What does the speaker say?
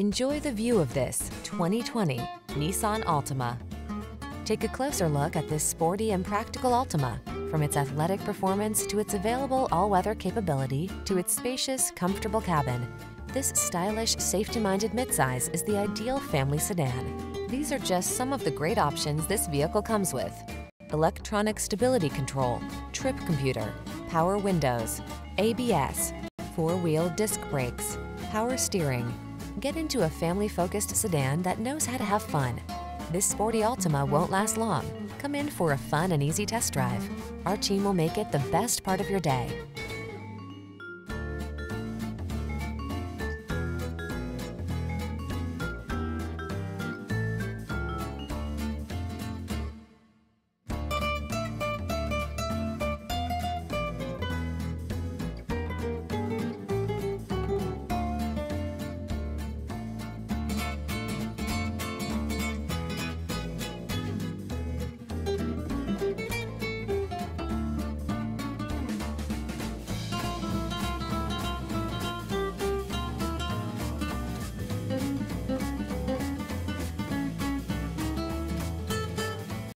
Enjoy the view of this 2020 Nissan Altima. Take a closer look at this sporty and practical Altima. From its athletic performance to its available all-weather capability to its spacious, comfortable cabin, this stylish, safety-minded midsize is the ideal family sedan. These are just some of the great options this vehicle comes with. Electronic stability control, trip computer, power windows, ABS, four-wheel disc brakes, power steering. Get into a family-focused sedan that knows how to have fun. This sporty Altima won't last long. Come in for a fun and easy test drive. Our team will make it the best part of your day.